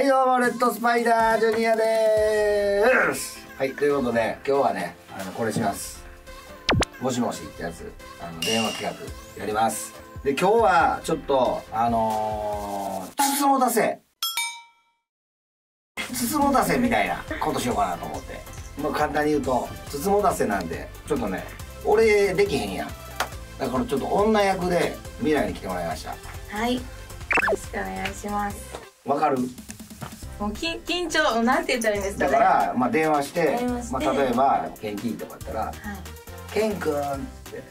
はいどうもレッドスパイダージュニアです。はいということで今日はねあのこれします。もしもしってやつあの電話企画やります。で今日はちょっとあのー、筒も出せ。筒も出せみたいなことしようかなと思って。まあ簡単に言うと筒も出せなんでちょっとね俺できへんやん。だからちょっと女役で未来に来てもらいました。はいよろしくお願いします。わかる？もう緊緊張なんて言ったらいいんですかね。だから、まあ、電話してまあ、例えば「ケンキー」とかやったらはい「ケンくん」って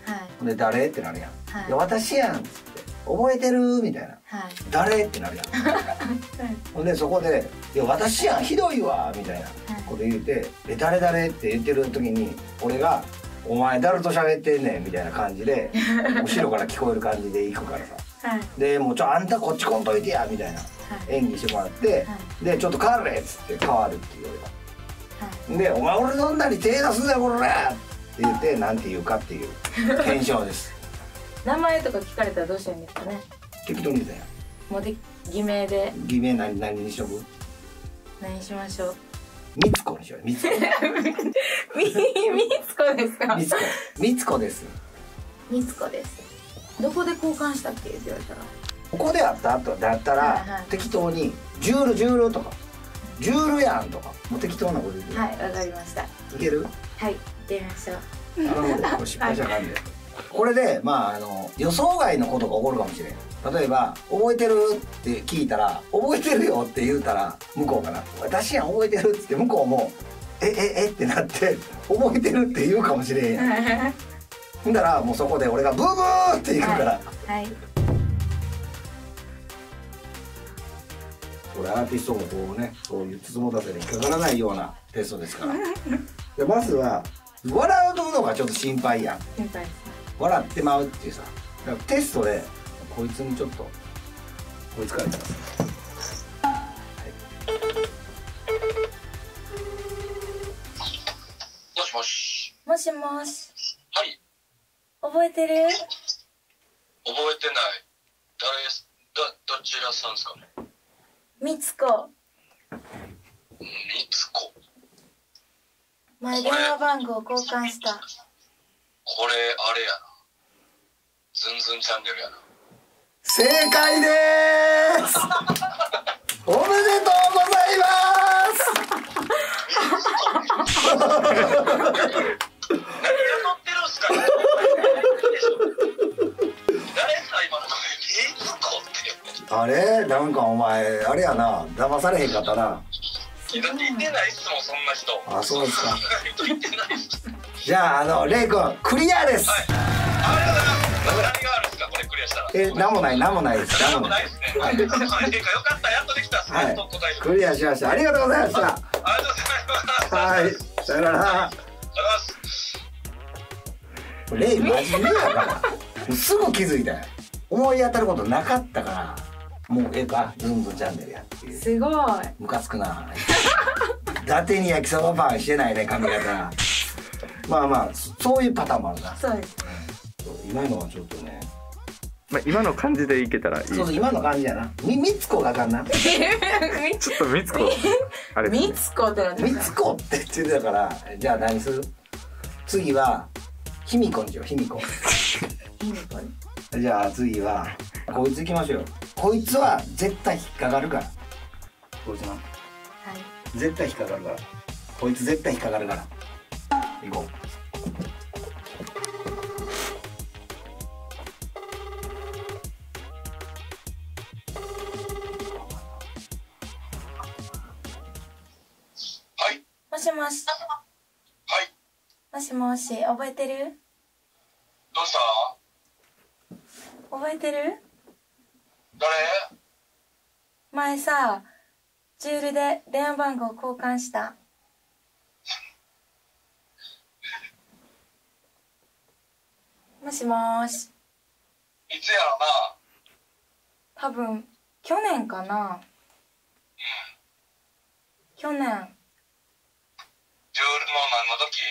はい。ほんで「誰?」ってなるやん「はい。いや私やん」っつって「覚えてる?」みたいな。はい「誰?」ってなるやん。ほんでそこで「いや私やんひどいわ」みたいなこと言うて「え誰誰?」って言ってる時に俺が「お前誰と喋ってんねん」みたいな感じで 後ろから聞こえる感じで行くからさ。はい。でもうちょあんたこっち来んといてやみたいな演技してもらって、はでちょっと変われっつって変わるっていう俺がは。い。で「お前俺の女に手出すなこれ!」って言ってなんて言うかっていう検証です。名前とか聞かれたらどうしたらいいんですかね？適当に言うたやんもうで偽名で。偽名何何にしとく？何しましょう？みつこにしようみつこ。み みつこですか？みつこ。みつこです。みつこです。どこで交換したっけって言われたら？ここであった後だったら、適当に「ジュールジュール」とか「ジュールやん」とかもう適当なこと言って、はいわかりました。いける？はい行ってみましょう。頼むでこれ失敗じゃあかんで、これでまああの予想外のことが起こるかもしれん。例えば「覚えてる?」って聞いたら「覚えてるよ」って言うたら向こうかな「私やん覚えてる」っつって向こうも「えええってなって「覚えてる」って言うかもしれんやん。ほんだらもうそこで俺がブーブーって言うから、はいこれアーティストもこうねそういうつつもたせに引っかからないようなテストですからでまずは笑うのがちょっと心配やん笑ってまうっていうさだからテストでこいつにちょっとこいつからいきますもしもし。もしもしはい。覚えてる？覚えてない。誰です、ど、どちらさんですかね？みつこみつこ。前電話番号交換したこれ、あれやな。ズンズンチャンネルやな。正解でーす おめでとうございます 何雇ってるんすかあれ？なんかお前あれやな騙されへんかったな聞いてないっすもん、そんな人。あそうですか。じゃああのレイ君クリアです、はい。ありがとうございます。何があるんですか、これクリアしたら。えなんもないなんもないですなんももないですね。はい。よかった、やっとできた。はい。クリアしましたありがとうございましたありがとうございます。はいさよなら。レイ真面目やからすぐ気づいたよ思い当たることなかったからもうええかズンズンチャンネルやっていう。すごい。ムカつくな。伊達に焼きそばパンしてないね髪型 まあまあそそういうパターンもあるな。そうです。今のはちょっとね。まあ、今の感じでいけたらいい。そうそう今の感じやな。みみつこがあかんな。ちょっとみつこ。あれね。みつこってなってみつこって言ってたからじゃあ何する？次は卑弥呼にしよう卑弥呼。いいねこれじゃあ次はこいつ行きましょうよこいつは絶対引っかかるから。こいつな。はい。絶対引っかかるから。こいつ絶対引っかかるから。行こはい。もしもし。はい。もしもし覚えてる？どうした？覚えてる？誰？前さジュールで電話番号交換した。もしもーし。いつやろな？多分去年かな。去年。ジュールの何の時？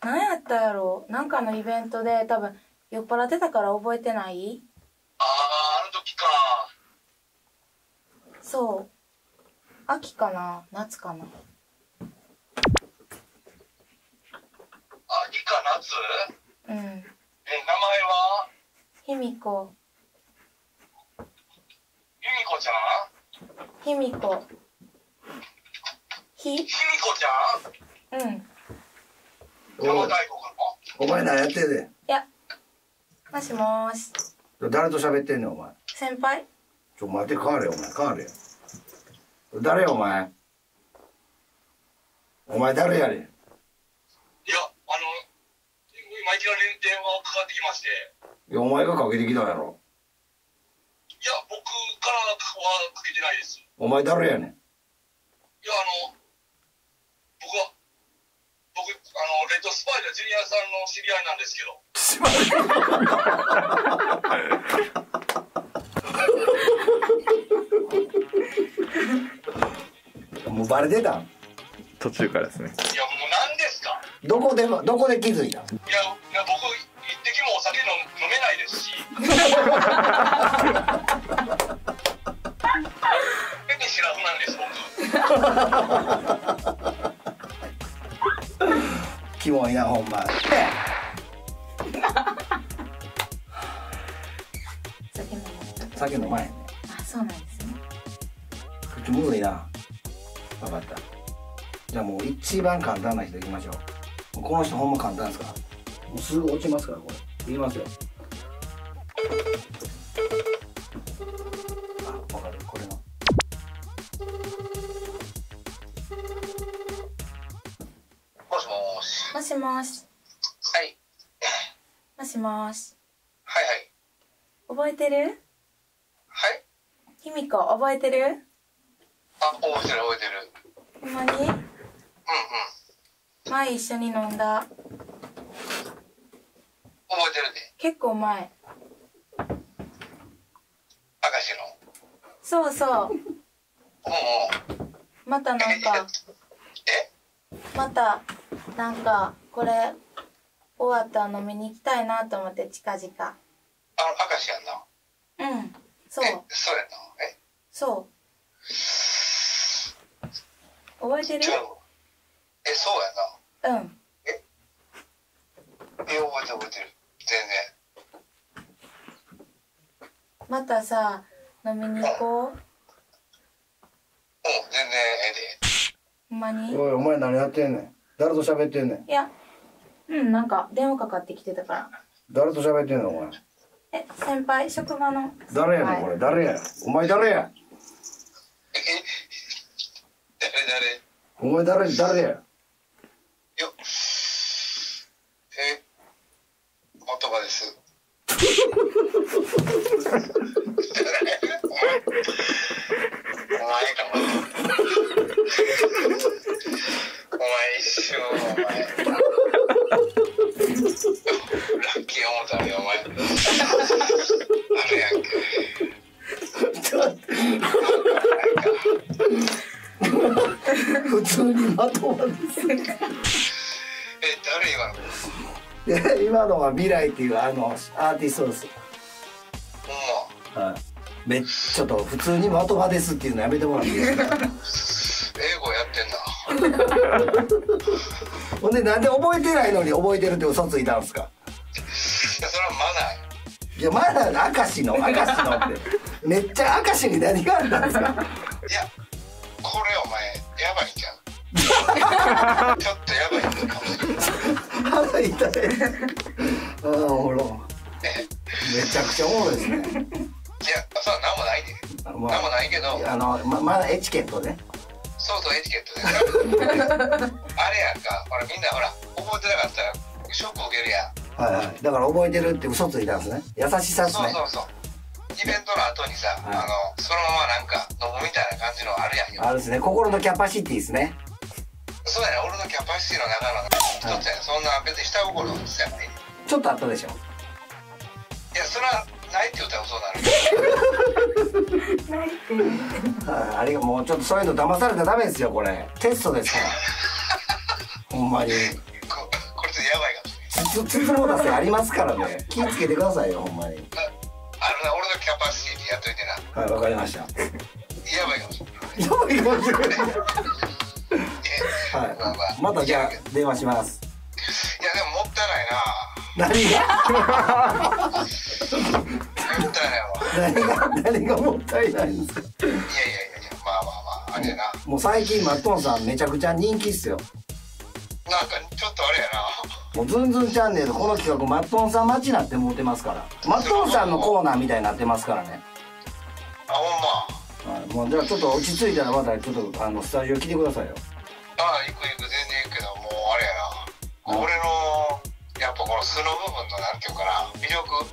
何やったやろ？なんかのイベントで多分酔っ払ってたから覚えてない？そう。秋かな？夏かな？秋か夏？うん。え、名前は？卑弥呼由美子ちゃん？卑弥呼ひ？卑弥子ちゃん？うん。お前何やってんねん？いやもしもーし。誰と喋ってんねんお前？先輩？ちょ待って変われよお前変われ。よ誰よお前？お前誰やねん？いや、あの、今いきなり電話かかってきまして、いやお前がかけてきたんやろ。いや、僕からはかけてないです。いお前誰やねん？や、あの、僕は、僕、あの、レッドスパイダージュニアさんの知り合いなんですけど、もうバレてた？ん途中からですね。いや、もう何ですか？どこでどこで気づいた？んいや、いや僕、一滴もお酒飲飲めないですし。変にシラフなんです、僕。キモいなほんま酒飲まへんむずいな。分かった。じゃあもう一番簡単な人いきましょう。この人ほんま簡単ですか？らもうすぐ落ちますからこれ。いきますよ。あ分かる。これの。もしもし。もしもし。はい。もしもし。はいはい。覚えてる？はい。卑弥呼覚えてる？あ、覚えてる覚えてる。ほんまに？うんうん。前一緒に飲んだ覚えてるで。結構前明石の。そうそううんうん。またなんかえ？またなんかこれ終わったら飲みに行きたいなと思って近々あの、明石やんな。うんそうえ、そうやんな。え、そう覚えてる？え、そうやんな。うん。え、覚えてる覚えてる。全然。またさ飲みに行こう？うん、全然ええで。ほんまに？おいお前何やってんねん？誰と喋ってんねん？いやうんなんか電話かかってきてたから。誰と喋ってんのお前？え先輩？職場の誰やねんこれ。誰や？お前誰やえ、え、誰誰お前誰誰やよ。え、言葉です。お前か、お前。お前一生、お前。ラッキー思ったね、お前。あるやんけ。ちょっと普通にまとまるえ、誰今の？今の？は。未来っていうあの？アーティストですほんま。は。いめっちょっと普通に的場ですっていうの？やめてもらっていいですか英語やってんな。ほんでなんで覚えてないの？に覚えてるって嘘ついたんすかいや、それはマナー。いやまだ明石の？明石のってめっちゃ明石に何があったんですかいや、ちょっとやばいかもしれない。腹痛いああおもろめちゃくちゃおもろいですねいや、それは何もないで。ま何もないけど、あのままだエチケットねそうそう、エチケットで。あれやんか、ほら、みんなほら、覚えてなかったら、ショック受けるやん。はいはいだから覚えてるって嘘ついたんですね優しさっすねそうそうそう。イベントの後にさ、はいあの、そのままなんか、飲むみたいな感じのあるやんよ。あるですね心のキャパシティですねそうやね、俺のキャパシティの中の一つやね。そんな別に下心のさやね。ちょっとあったでしょいや、それはないって言ったら嘘になる。ないってはいあれがもうちょっとそういうの騙されたらダメですよこれテストですから ほんまにここれちょっとやばいかもしれない。つつつありますからね気ぃつけてくださいよほんまにあのな、俺のキャパシティでやっといてな。はいわかりましたいやばいかもしれない。やばいかもしれないえはいまたじゃあ電話しますいやでももったいないな。何が？もったいないわ。何が？何がもったいないんですか？いやいやいやいや、まあまあまあ、あれやな。もう最近マットンさんめちゃくちゃ人気っすよなんかちょっとあれやな。もうズンズンチャンネルこの企画マットンさん待ちになって思ってますからマットンさんのコーナーみたいになってますからね、あ、ほんま。はい、もうじゃあちょっと落ち着いたらまたちょっとあのスタジオ来てくださいよああ、行く行く、全然行くけど、もうあれやな。俺の、やっぱこの素の部分の、なんていうかな、魅力、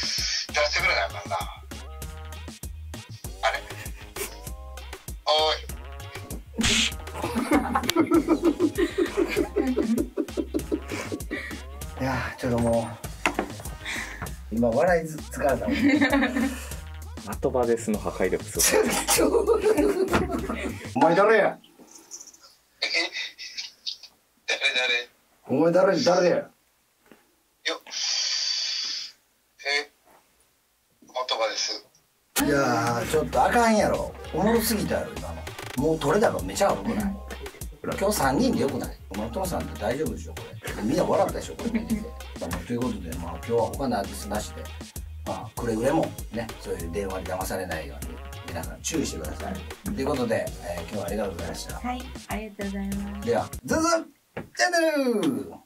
出してくれないからな。あれ。おい。いやーちょっともう今笑いず疲れたもん的場ですの破壊力すごいお前誰やえ誰誰お前誰誰やよ？え言葉です。いやーちょっとあかんやろ。おもろすぎたやろ今の。もう取れ高めちゃ悪くない。今日3人でよくない？お父さんって大丈夫でしょこれ。みんな笑ったでしょこれ。見ててまあということでまあ今日は他のアーティストなしでまあくれぐれもねそういう電話に騙されないように皆さん注意してください。ということで、えー今日はありがとうございました。はいありがとうございます。ではズンズンチャンネル